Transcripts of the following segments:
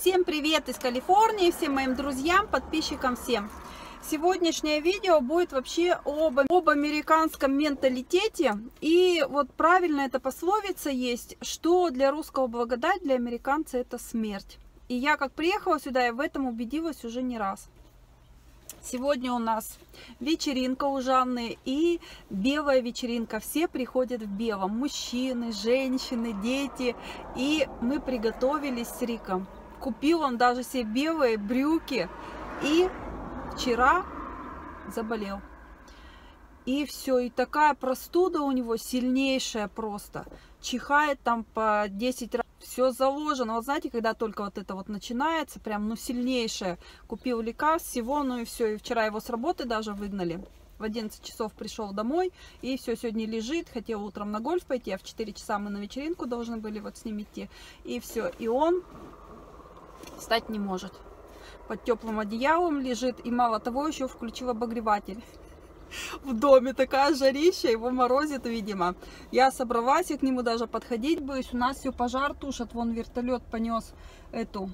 Всем привет из Калифорнии, всем моим друзьям, подписчикам, всем. Сегодняшнее видео будет вообще об, об американском менталитете. И вот правильно эта пословица есть, что для русского благодать, для американца это смерть. И я как приехала сюда, я в этом убедилась уже не раз. Сегодня у нас вечеринка у Жанны и белая вечеринка. Все приходят в белом. Мужчины, женщины, дети. И мы приготовились с Риком. Купил он даже себе белые брюки. И вчера заболел. И все, и такая простуда у него сильнейшая просто. Чихает там по 10 раз. Все заложено. Вот знаете, когда только вот это вот начинается, прям, ну, сильнейшее. Купил лекарств, всего, ну и все. И вчера его с работы даже выгнали. В 11 часов пришел домой, и все, сегодня лежит. Хотел утром на гольф пойти, а в 4 часа мы на вечеринку должны были вот с ним идти. И все, и он встать не может. Под теплым одеялом лежит, и мало того, еще включил обогреватель в доме такая жарища, его морозит, видимо. Я собралась, я к нему даже подходить боюсь. У нас все пожар тушат, вон вертолет понес эту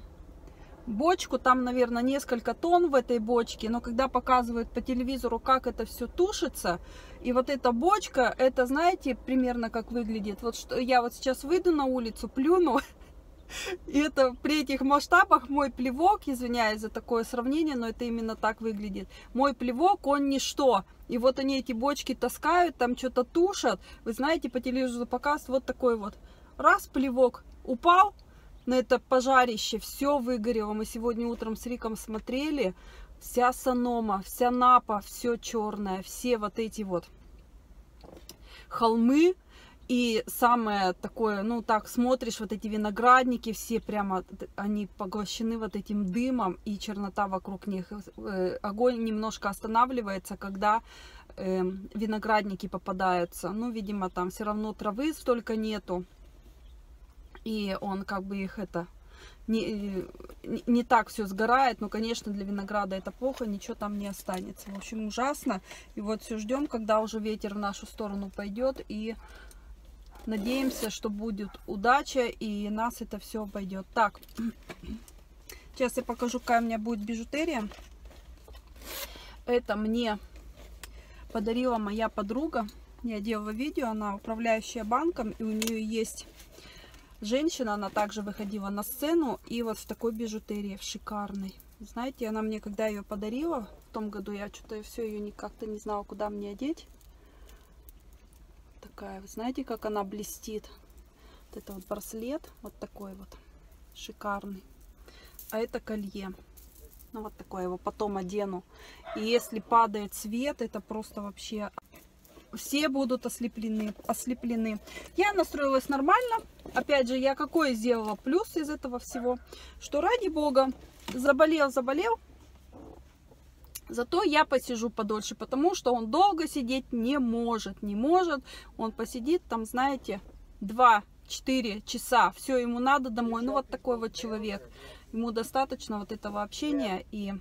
бочку, там, наверное, несколько тонн в этой бочке, но когда показывают по телевизору, как это все тушится, и вот эта бочка, это, знаете, примерно как выглядит. Вот что я вот сейчас выйду на улицу, плюну, и это при этих масштабах мой плевок, извиняюсь за такое сравнение, но это именно так выглядит. Мой плевок, он ничто. И вот они эти бочки таскают, там что-то тушат. Вы знаете, по телевизору показ вот такой вот. Раз, плевок упал на это пожарище, все выгорело. Мы сегодня утром с Риком смотрели. Вся Санома, вся Напа, все черное, все вот эти вот холмы, и самое такое, ну так смотришь, вот эти виноградники все прямо, они поглощены вот этим дымом и чернота вокруг них. Э, огонь немножко останавливается, когда э, виноградники попадаются. Ну, видимо, там все равно травы столько нету. И он как бы их это не, не, не так все сгорает, но, конечно, для винограда это плохо, ничего там не останется. В общем, ужасно. И вот все ждем, когда уже ветер в нашу сторону пойдет и Надеемся, что будет удача и нас это все обойдет. Так, сейчас я покажу, какая у меня будет бижутерия. Это мне подарила моя подруга. Я делала видео, она управляющая банком, и у нее есть женщина, она также выходила на сцену, и вот в такой бижутерии, в шикарной. Знаете, она мне, когда ее подарила, в том году я что-то все ее никак-то не знала, куда мне одеть такая. Вы знаете, как она блестит? Вот это вот браслет, вот такой вот, шикарный. А это колье. Ну, вот такое его потом одену. И если падает свет, это просто вообще... Все будут ослеплены, ослеплены. Я настроилась нормально. Опять же, я какой сделала плюс из этого всего? Что ради бога, заболел, заболел, Зато я посижу подольше, потому что он долго сидеть не может. Не может. Он посидит там, знаете, 2-4 часа. Все, ему надо домой. Ну, вот такой вот человек. Ему достаточно вот этого общения. И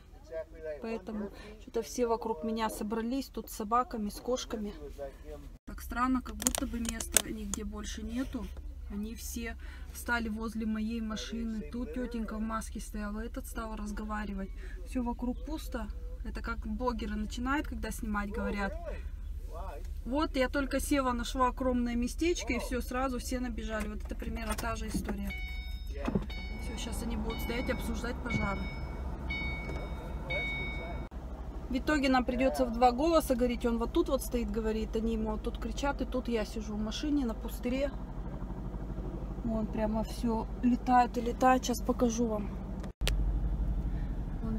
поэтому что-то все вокруг меня собрались. Тут с собаками, с кошками. Так странно, как будто бы места нигде больше нету. Они все стали возле моей машины. Тут тетенька в маске стояла, этот стал разговаривать. Все вокруг пусто. Это как блогеры начинают, когда снимать, говорят. Вот я только села, нашла огромное местечко, и все, сразу все набежали. Вот это примерно та же история. Все, сейчас они будут стоять и обсуждать пожары. В итоге нам придется в два голоса говорить. Он вот тут вот стоит, говорит. Они ему вот тут кричат, и тут я сижу в машине на пустыре. Вон прямо все летает и летает. Сейчас покажу вам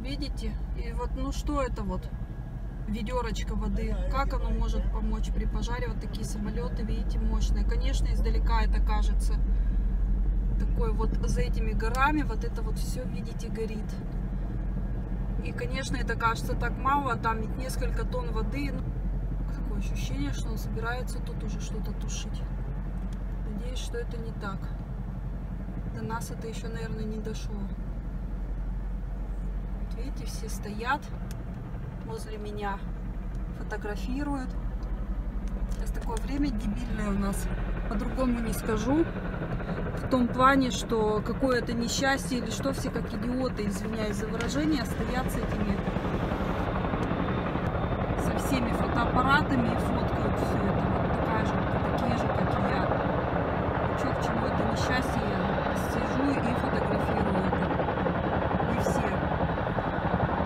видите? И вот, ну что это вот? Ведерочка воды. Как оно может помочь при пожаре? Вот такие самолеты, видите, мощные. Конечно, издалека это кажется такой вот за этими горами. Вот это вот все, видите, горит. И, конечно, это кажется так мало. Там ведь несколько тонн воды. Ну, такое ощущение, что он собирается тут уже что-то тушить. Надеюсь, что это не так. До нас это еще, наверное, не дошло. Видите, все стоят возле меня, фотографируют. Сейчас такое время дебильное у нас, по-другому не скажу. в том плане, что какое-то несчастье или что, все как идиоты, извиняюсь за выражение, стоят с этими, со всеми фотоаппаратами и фоткают все это. Вот такая же, такие же, как и я. Что к чему это несчастье, я сижу и фотографирую это. И все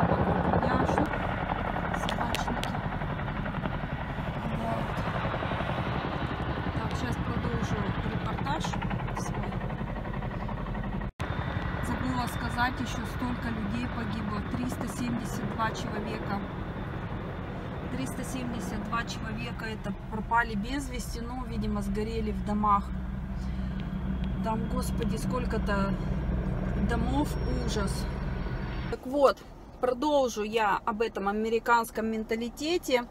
вокруг меня, что собачники. Вот. Так, сейчас продолжу репортаж свой. Забыла сказать, еще столько людей погибло. 372 человека. 372 человека это пропали без вести, ну, видимо, сгорели в домах. Там, господи, сколько-то домов, ужас. Так вот, продолжу я об этом американском менталитете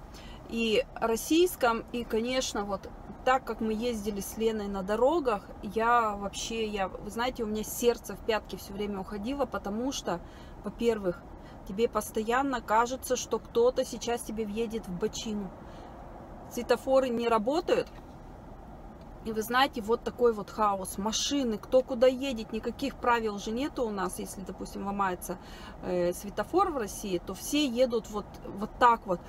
и российском. И, конечно, вот так как мы ездили с Леной на дорогах, я вообще, я, вы знаете, у меня сердце в пятки все время уходило, потому что, во-первых, тебе постоянно кажется, что кто-то сейчас тебе въедет в бочину. Светофоры не работают, и вы знаете, вот такой вот хаос. Машины, кто куда едет, никаких правил же нету у нас. Если, допустим, ломается э, светофор в России, то все едут вот, вот так вот.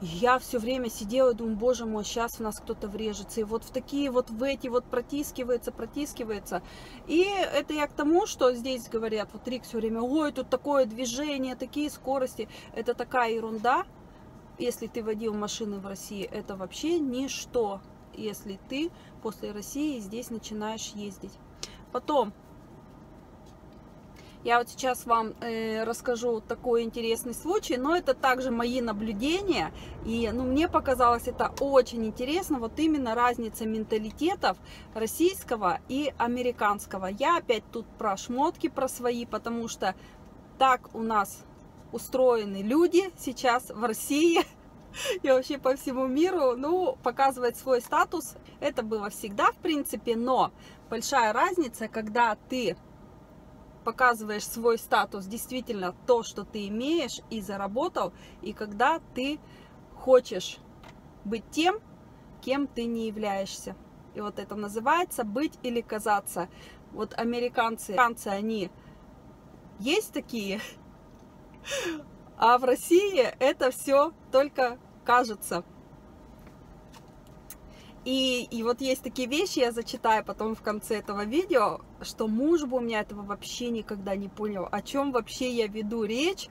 Я все время сидела и думаю, боже мой, сейчас в нас кто-то врежется. И вот в такие вот, в эти вот протискивается, протискивается. И это я к тому, что здесь говорят, вот Рик все время, ой, тут такое движение, такие скорости. Это такая ерунда. Если ты водил машины в России, это вообще ничто если ты после России здесь начинаешь ездить. Потом, я вот сейчас вам э, расскажу такой интересный случай, но это также мои наблюдения, и ну, мне показалось это очень интересно, вот именно разница менталитетов российского и американского. Я опять тут про шмотки, про свои, потому что так у нас устроены люди сейчас в России, и вообще по всему миру, ну, показывать свой статус, это было всегда, в принципе, но большая разница, когда ты показываешь свой статус, действительно то, что ты имеешь и заработал, и когда ты хочешь быть тем, кем ты не являешься. И вот это называется быть или казаться. Вот американцы, американцы они есть такие, а в России это все только кажется. И, и вот есть такие вещи, я зачитаю потом в конце этого видео, что муж бы у меня этого вообще никогда не понял, о чем вообще я веду речь.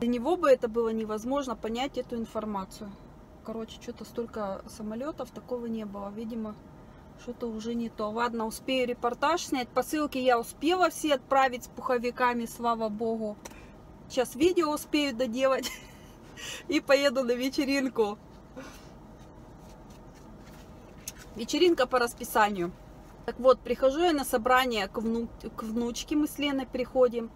Для него бы это было невозможно понять эту информацию. Короче, что-то столько самолетов, такого не было. Видимо, что-то уже не то. Ладно, успею репортаж снять. Посылки я успела все отправить с пуховиками, слава богу. Сейчас видео успею доделать. и поеду на вечеринку. Вечеринка по расписанию. Так вот, прихожу я на собрание к, вну... к внучке, мы с Леной приходим.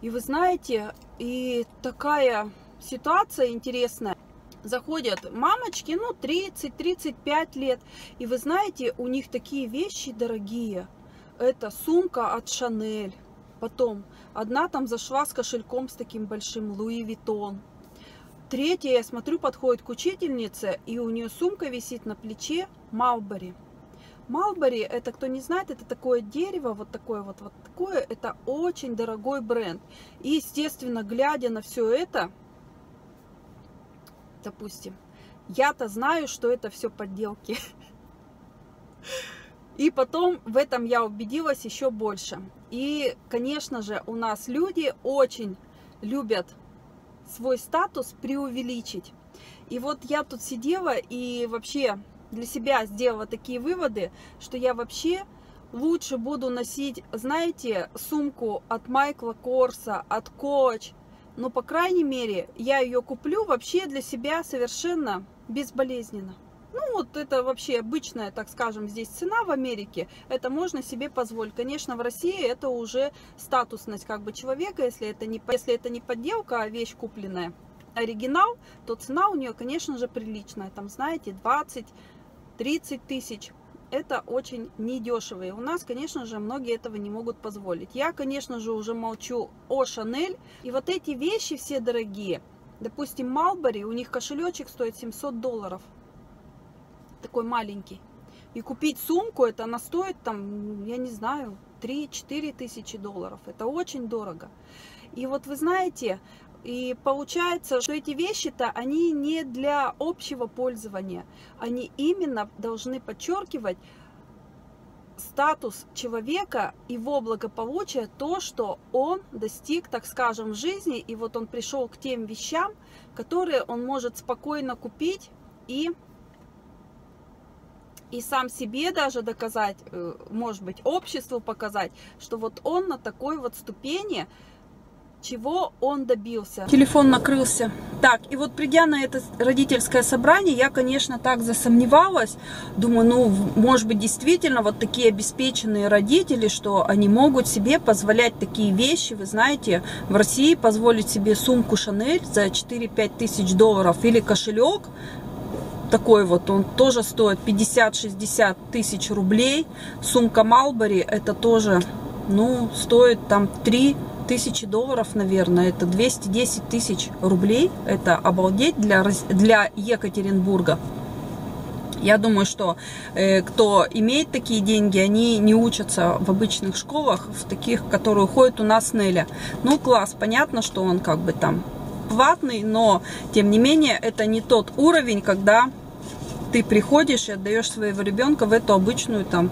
И вы знаете, и такая ситуация интересная. Заходят мамочки, ну, 30-35 лет. И вы знаете, у них такие вещи дорогие. Это сумка от Шанель. Потом одна там зашла с кошельком с таким большим Louis Vuitton. Третья, я смотрю, подходит к учительнице, и у нее сумка висит на плече Mulberry. Mulberry, это кто не знает, это такое дерево, вот такое вот, вот такое, это очень дорогой бренд. И, естественно, глядя на все это, допустим, я-то знаю, что это все подделки. И потом в этом я убедилась еще больше. И, конечно же, у нас люди очень любят свой статус преувеличить. И вот я тут сидела и вообще для себя сделала такие выводы, что я вообще лучше буду носить, знаете, сумку от Майкла Корса, от Коч. Но, по крайней мере, я ее куплю вообще для себя совершенно безболезненно. Ну, вот это вообще обычная, так скажем, здесь цена в Америке. Это можно себе позволить. Конечно, в России это уже статусность как бы человека, если это не, если это не подделка, а вещь купленная. Оригинал, то цена у нее, конечно же, приличная. Там, знаете, 20-30 тысяч. Это очень недешево. И у нас, конечно же, многие этого не могут позволить. Я, конечно же, уже молчу о Шанель. И вот эти вещи все дорогие. Допустим, Малбери, у них кошелечек стоит 700 долларов такой маленький. И купить сумку, это она стоит там, я не знаю, 3-4 тысячи долларов. Это очень дорого. И вот вы знаете, и получается, что эти вещи-то, они не для общего пользования. Они именно должны подчеркивать статус человека, его благополучие, то, что он достиг, так скажем, в жизни, и вот он пришел к тем вещам, которые он может спокойно купить и и сам себе даже доказать, э, может быть, обществу показать, что вот он на такой вот ступени, чего он добился. Телефон накрылся. Так, и вот придя на это родительское собрание, я, конечно, так засомневалась. Думаю, ну, может быть, действительно вот такие обеспеченные родители, что они могут себе позволять такие вещи. Вы знаете, в России позволить себе сумку Шанель за 4-5 тысяч долларов или кошелек такой вот, он тоже стоит 50-60 тысяч рублей. Сумка Малбери, это тоже, ну, стоит там 3 тысячи долларов, наверное, это 210 тысяч рублей. Это обалдеть для, для Екатеринбурга. Я думаю, что э, кто имеет такие деньги, они не учатся в обычных школах, в таких, которые ходят у нас Неля. Ну, класс, понятно, что он как бы там платный, но тем не менее это не тот уровень, когда ты приходишь и отдаешь своего ребенка в эту обычную там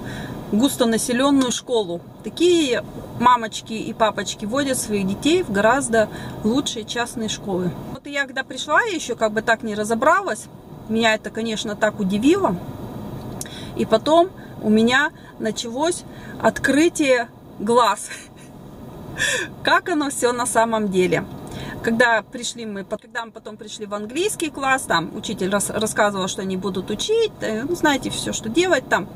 густонаселенную школу. Такие мамочки и папочки водят своих детей в гораздо лучшие частные школы. Вот я когда пришла, я еще как бы так не разобралась. Меня это, конечно, так удивило. И потом у меня началось открытие глаз. Как оно все на самом деле. Когда пришли мы, когда мы потом пришли в английский класс, там учитель рассказывал, что они будут учить, э, ну, знаете, все, что делать там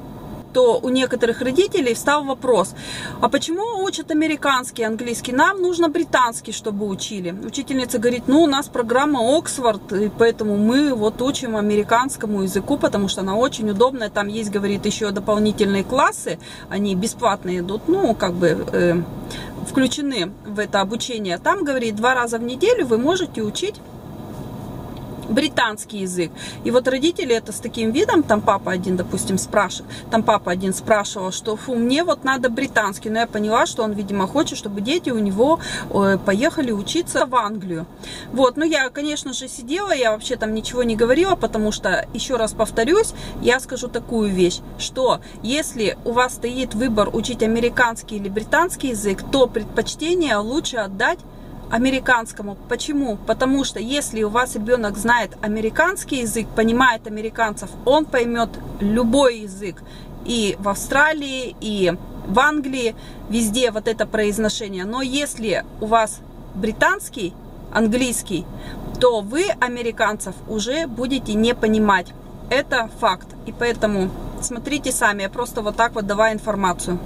то у некоторых родителей встал вопрос, а почему учат американский английский? Нам нужно британский, чтобы учили. Учительница говорит, ну у нас программа Оксфорд, и поэтому мы вот учим американскому языку, потому что она очень удобная. Там есть, говорит, еще дополнительные классы, они бесплатно идут, ну как бы э, включены в это обучение. Там, говорит, два раза в неделю вы можете учить британский язык. И вот родители это с таким видом, там папа один, допустим, спрашивал, там папа один спрашивал, что фу, мне вот надо британский, но я поняла, что он, видимо, хочет, чтобы дети у него э, поехали учиться в Англию. Вот, ну я, конечно же, сидела, я вообще там ничего не говорила, потому что, еще раз повторюсь, я скажу такую вещь, что если у вас стоит выбор учить американский или британский язык, то предпочтение лучше отдать американскому. Почему? Потому что если у вас ребенок знает американский язык, понимает американцев, он поймет любой язык. И в Австралии, и в Англии, везде вот это произношение. Но если у вас британский, английский, то вы американцев уже будете не понимать. Это факт. И поэтому смотрите сами. Я просто вот так вот даваю информацию.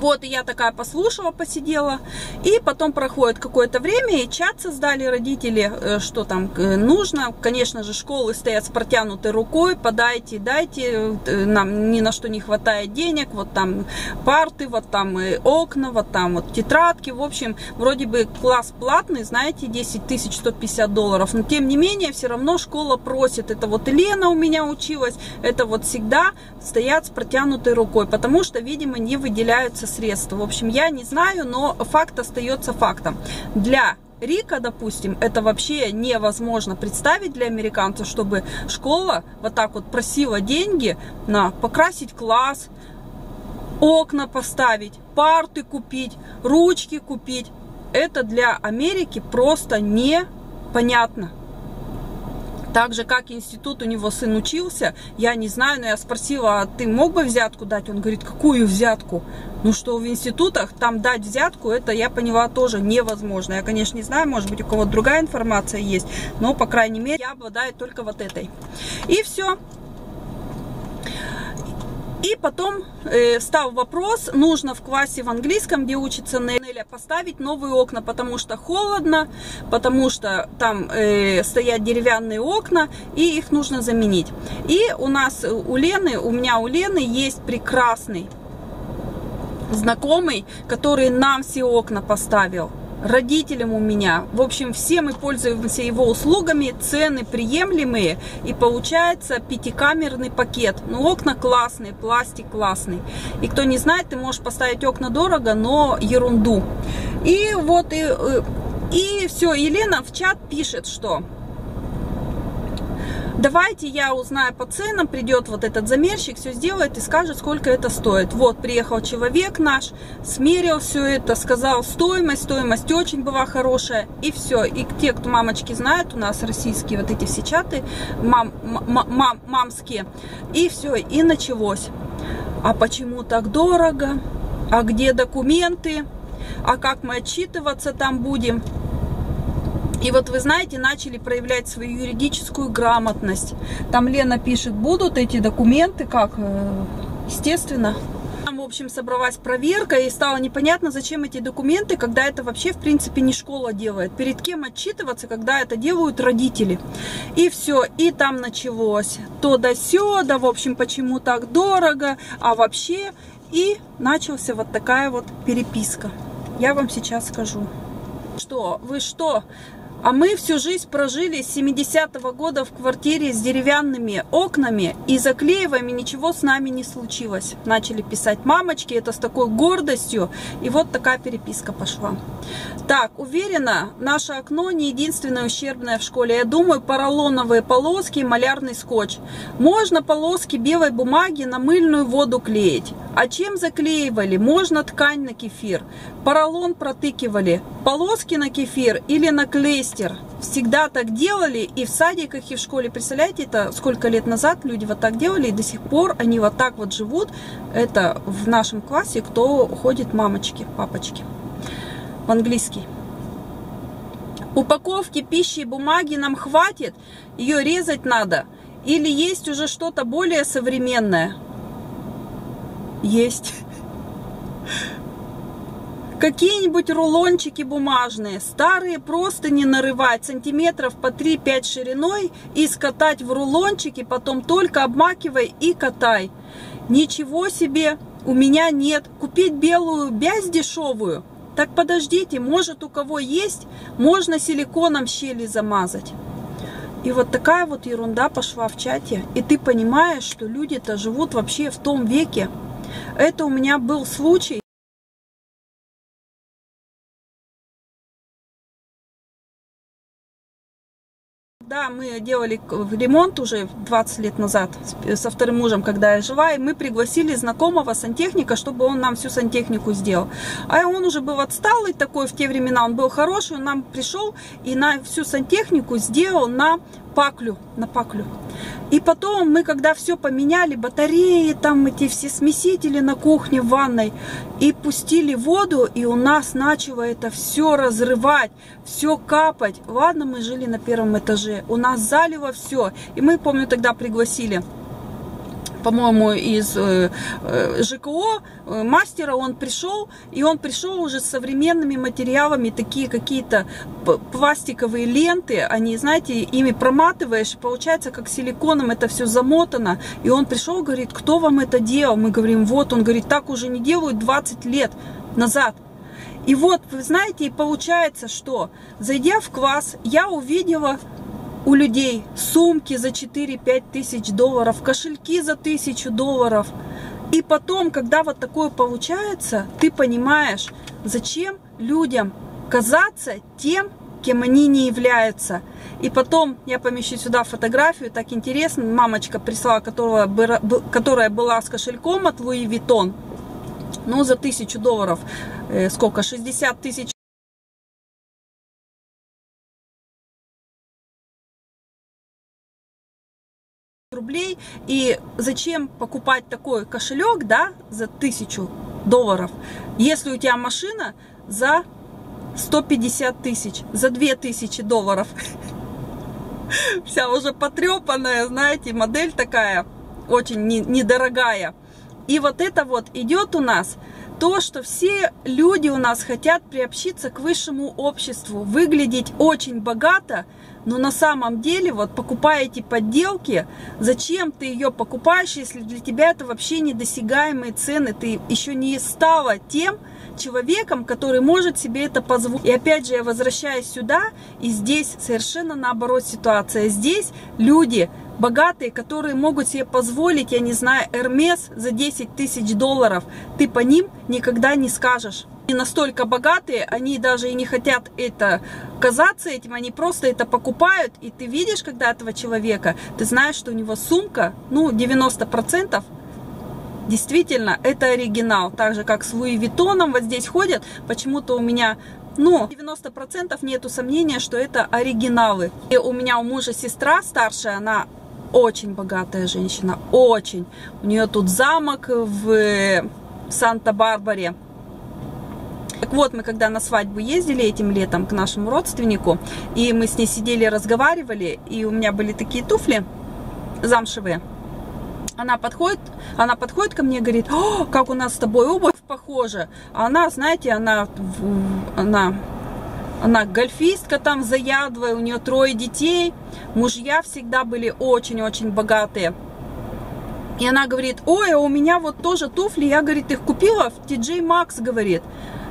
Вот, и я такая послушала, посидела. И потом проходит какое-то время, и чат создали родители, э, что там э, нужно. Конечно же, школы стоят с протянутой рукой, подайте, дайте, э, нам ни на что не хватает денег. Вот там парты, вот там и окна, вот там вот тетрадки. В общем, вроде бы класс платный, знаете, 10 тысяч 150 долларов. Но тем не менее, все равно школа просит. Это вот Лена у меня училась, это вот всегда стоят с протянутой рукой, потому что, видимо, не выделяются средства. В общем, я не знаю, но факт остается фактом. Для Рика, допустим, это вообще невозможно представить для американцев, чтобы школа вот так вот просила деньги на покрасить класс, окна поставить, парты купить, ручки купить. Это для Америки просто непонятно. Так же, как институт у него сын учился, я не знаю, но я спросила, а ты мог бы взятку дать? Он говорит, какую взятку? Ну что в институтах там дать взятку, это я поняла тоже невозможно. Я, конечно, не знаю, может быть у кого-то другая информация есть, но, по крайней мере, я обладаю только вот этой. И все. И потом э, стал вопрос, нужно в классе в английском, где учится Неля, поставить новые окна, потому что холодно, потому что там э, стоят деревянные окна, и их нужно заменить. И у нас, у Лены, у меня у Лены есть прекрасный знакомый, который нам все окна поставил. Родителям у меня. В общем, все мы пользуемся его услугами, цены приемлемые, и получается пятикамерный пакет. Ну, окна классные, пластик классный. И кто не знает, ты можешь поставить окна дорого, но ерунду. И вот, и, э, и все, Елена в чат пишет, что давайте я узнаю по ценам, придет вот этот замерщик, все сделает и скажет, сколько это стоит. Вот, приехал человек наш, смерил все это, сказал стоимость, стоимость очень была хорошая, и все. И те, кто мамочки знают, у нас российские вот эти все чаты, мам, мам, мамские, и все, и началось. А почему так дорого? А где документы? А как мы отчитываться там будем? И вот вы знаете, начали проявлять свою юридическую грамотность. Там Лена пишет, будут эти документы, как, э, естественно. Там, в общем, собралась проверка, и стало непонятно, зачем эти документы, когда это вообще, в принципе, не школа делает. Перед кем отчитываться, когда это делают родители. И все, и там началось то да сё, да, в общем, почему так дорого, а вообще... И начался вот такая вот переписка. Я вам сейчас скажу. Что? Вы что? А мы всю жизнь прожили с 70-го года в квартире с деревянными окнами и заклеиваем, и ничего с нами не случилось. Начали писать мамочки, это с такой гордостью, и вот такая переписка пошла. Так, уверена, наше окно не единственное ущербное в школе. Я думаю, поролоновые полоски и малярный скотч. Можно полоски белой бумаги на мыльную воду клеить. А чем заклеивали? Можно ткань на кефир. Поролон протыкивали. Полоски на кефир или на клейстер. Всегда так делали и в садиках, и в школе. Представляете, это сколько лет назад люди вот так делали, и до сих пор они вот так вот живут. Это в нашем классе, кто ходит мамочки, папочки. В английский. Упаковки пищи и бумаги нам хватит, ее резать надо. Или есть уже что-то более современное? Есть. Какие-нибудь рулончики бумажные, старые просто не нарывать, сантиметров по 3-5 шириной и скатать в рулончики, потом только обмакивай и катай. Ничего себе, у меня нет. Купить белую бязь дешевую? Так подождите, может у кого есть, можно силиконом щели замазать. И вот такая вот ерунда пошла в чате. И ты понимаешь, что люди-то живут вообще в том веке, это у меня был случай. Мы делали ремонт уже 20 лет назад со вторым мужем, когда я жила, и мы пригласили знакомого сантехника, чтобы он нам всю сантехнику сделал. А он уже был отсталый такой в те времена, он был хороший, он нам пришел и на всю сантехнику сделал на паклю, на паклю. И потом мы, когда все поменяли, батареи, там эти все смесители на кухне, в ванной, и пустили воду, и у нас начало это все разрывать, все капать. Ладно, мы жили на первом этаже, у нас залило все. И мы, помню, тогда пригласили по-моему, из э, э, ЖКО э, мастера, он пришел, и он пришел уже с современными материалами, такие какие-то пластиковые ленты, они, знаете, ими проматываешь, получается, как силиконом это все замотано, и он пришел, говорит, кто вам это делал? Мы говорим, вот, он говорит, так уже не делают 20 лет назад. И вот, вы знаете, и получается, что, зайдя в класс, я увидела у людей сумки за 4-5 тысяч долларов, кошельки за тысячу долларов. И потом, когда вот такое получается, ты понимаешь, зачем людям казаться тем, кем они не являются. И потом я помещу сюда фотографию, так интересно, мамочка прислала, которая, которая была с кошельком от Луи Виттон, ну, за тысячу долларов, э, сколько, 60 тысяч рублей. И зачем покупать такой кошелек, да, за тысячу долларов, если у тебя машина за 150 тысяч, за 2000 долларов. Вся уже потрепанная, знаете, модель такая, очень недорогая. И вот это вот идет у нас то, что все люди у нас хотят приобщиться к высшему обществу, выглядеть очень богато, но на самом деле, вот покупая эти подделки, зачем ты ее покупаешь, если для тебя это вообще недосягаемые цены, ты еще не стала тем человеком, который может себе это позволить. И опять же, я возвращаюсь сюда, и здесь совершенно наоборот ситуация. Здесь люди богатые, которые могут себе позволить, я не знаю, Эрмес за 10 тысяч долларов, ты по ним никогда не скажешь. И настолько богатые, они даже и не хотят это казаться этим, они просто это покупают, и ты видишь, когда этого человека, ты знаешь, что у него сумка, ну, 90% действительно, это оригинал. Так же, как с Луи Виттоном вот здесь ходят, почему-то у меня но 90% нету сомнения, что это оригиналы. И у меня у мужа сестра старшая, она очень богатая женщина, очень. У нее тут замок в Санта-Барбаре. Так вот, мы когда на свадьбу ездили этим летом к нашему родственнику, и мы с ней сидели, разговаривали, и у меня были такие туфли замшевые. Она подходит, она подходит ко мне и говорит, О, как у нас с тобой обувь похожа. Она, знаете, она, она она гольфистка там заядлая, у нее трое детей, мужья всегда были очень-очень богатые. И она говорит, ой, а у меня вот тоже туфли, я, говорит, их купила в TJ Maxx, говорит,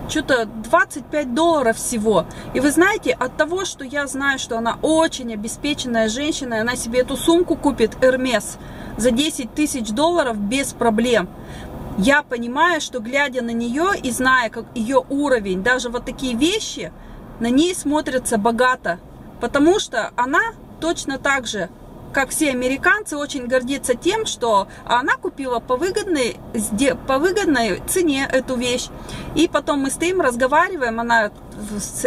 что-то 25 долларов всего. И вы знаете, от того, что я знаю, что она очень обеспеченная женщина, она себе эту сумку купит Hermes за 10 тысяч долларов без проблем. Я понимаю, что глядя на нее и зная как ее уровень, даже вот такие вещи – на ней смотрится богато, потому что она точно так же, как все американцы, очень гордится тем, что она купила по выгодной, по выгодной цене эту вещь. И потом мы с ним разговариваем, она,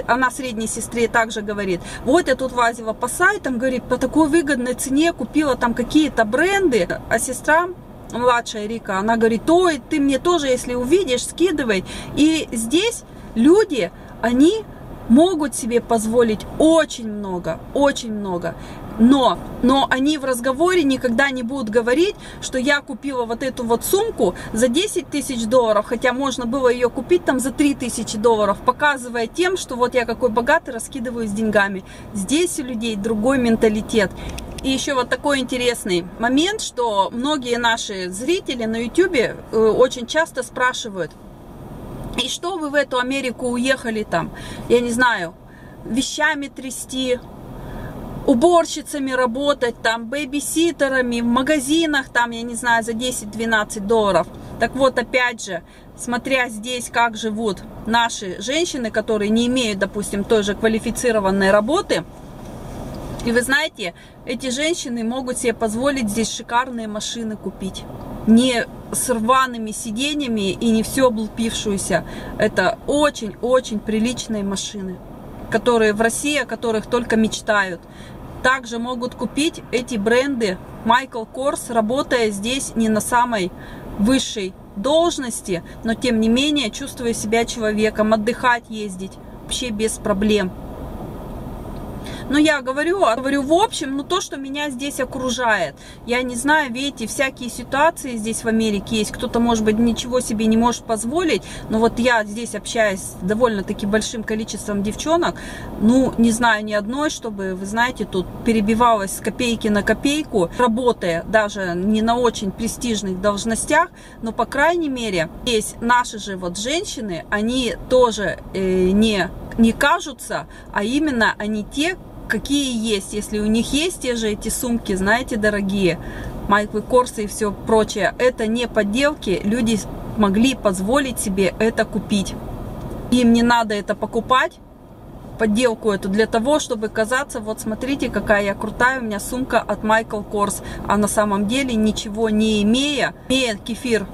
она средней сестре также говорит, вот я тут лазила по сайтам, говорит, по такой выгодной цене купила там какие-то бренды, а сестра младшая Рика, она говорит, ой, ты мне тоже, если увидишь, скидывай. И здесь люди, они могут себе позволить очень много, очень много. Но, но они в разговоре никогда не будут говорить, что я купила вот эту вот сумку за 10 тысяч долларов, хотя можно было ее купить там за 3 тысячи долларов, показывая тем, что вот я какой богатый, раскидываю с деньгами. Здесь у людей другой менталитет. И еще вот такой интересный момент, что многие наши зрители на YouTube э, очень часто спрашивают, и что вы в эту Америку уехали там, я не знаю, вещами трясти, уборщицами работать, там, бэбиситерами, в магазинах, там, я не знаю, за 10-12 долларов. Так вот, опять же, смотря здесь, как живут наши женщины, которые не имеют, допустим, той же квалифицированной работы, и вы знаете, эти женщины могут себе позволить здесь шикарные машины купить. Не с рваными сиденьями и не все облупившуюся. Это очень-очень приличные машины, которые в России, о которых только мечтают. Также могут купить эти бренды Michael Kors, работая здесь не на самой высшей должности, но тем не менее чувствуя себя человеком, отдыхать, ездить вообще без проблем. Но я говорю, а говорю в общем, ну то, что меня здесь окружает. Я не знаю, видите, всякие ситуации здесь в Америке есть. Кто-то, может быть, ничего себе не может позволить. Но вот я здесь общаюсь с довольно-таки большим количеством девчонок. Ну, не знаю ни одной, чтобы, вы знаете, тут перебивалась с копейки на копейку, работая даже не на очень престижных должностях. Но, по крайней мере, есть наши же вот женщины, они тоже э, не не кажутся, а именно они те, какие есть. Если у них есть те же эти сумки, знаете, дорогие, Майклы Корсы и все прочее, это не подделки, люди могли позволить себе это купить. Им не надо это покупать, подделку эту для того, чтобы казаться, вот смотрите, какая я крутая, у меня сумка от Michael Kors, а на самом деле ничего не имея, имея кефир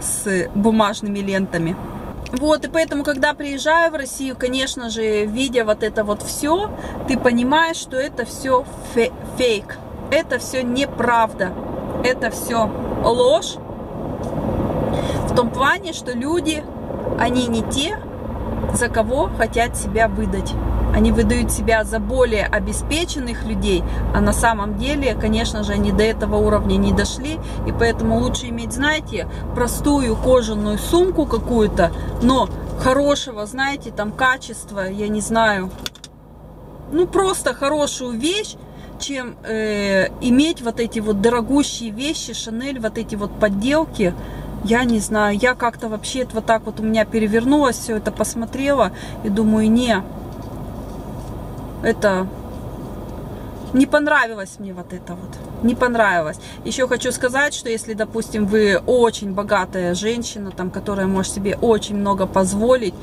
с бумажными лентами. Вот, и поэтому, когда приезжаю в Россию, конечно же, видя вот это вот все, ты понимаешь, что это все фейк. Это все неправда. Это все ложь. В том плане, что люди, они не те, за кого хотят себя выдать. Они выдают себя за более обеспеченных людей, а на самом деле, конечно же, они до этого уровня не дошли, и поэтому лучше иметь, знаете, простую кожаную сумку какую-то, но хорошего, знаете, там качества, я не знаю, ну просто хорошую вещь, чем э, иметь вот эти вот дорогущие вещи, Шанель, вот эти вот подделки, я не знаю, я как-то вообще вот так вот у меня перевернулось, все это посмотрела и думаю, не, это не понравилось мне вот это вот. Не понравилось. Еще хочу сказать, что если, допустим, вы очень богатая женщина, там, которая может себе очень много позволить,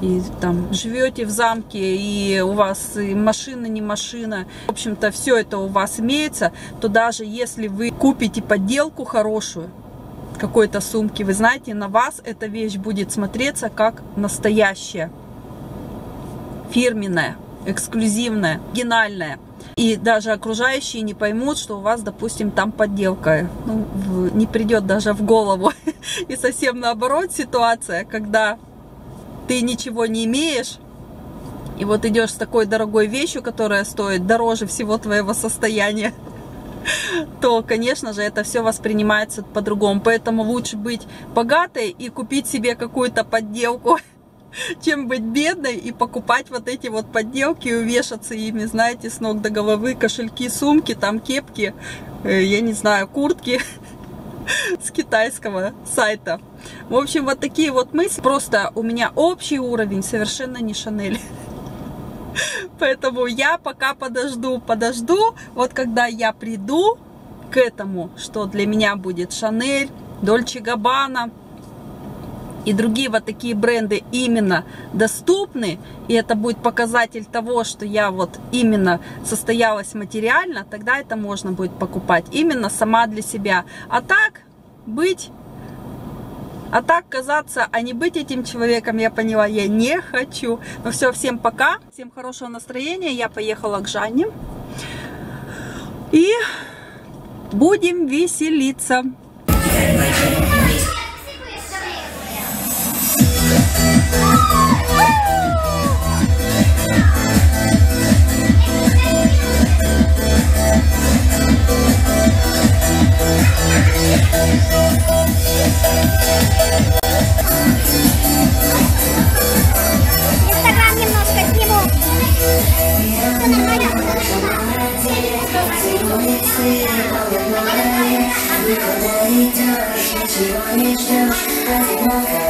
и там живете в замке, и у вас и машина не машина, в общем-то, все это у вас имеется, то даже если вы купите подделку хорошую, какой-то сумки, вы знаете, на вас эта вещь будет смотреться как настоящая, фирменная, эксклюзивная, оригинальная. И даже окружающие не поймут, что у вас, допустим, там подделка. Ну, не придет даже в голову. И совсем наоборот ситуация, когда ты ничего не имеешь, и вот идешь с такой дорогой вещью, которая стоит дороже всего твоего состояния, то, конечно же, это все воспринимается по-другому. Поэтому лучше быть богатой и купить себе какую-то подделку, чем быть бедной и покупать вот эти вот подделки и увешаться ими, знаете, с ног до головы, кошельки, сумки, там кепки, э, я не знаю, куртки с китайского сайта. В общем, вот такие вот мысли. Просто у меня общий уровень совершенно не Шанель. Поэтому я пока подожду, подожду. Вот когда я приду к этому, что для меня будет Шанель, Дольче Габбана, и другие вот такие бренды именно доступны, и это будет показатель того, что я вот именно состоялась материально, тогда это можно будет покупать именно сама для себя. А так быть, а так казаться, а не быть этим человеком, я поняла, я не хочу. Ну все, всем пока, всем хорошего настроения, я поехала к Жанне. И будем веселиться. Инстаграм немножко сниму. Все нормально. Никуда идешь, ничего не ждешь, одинокая.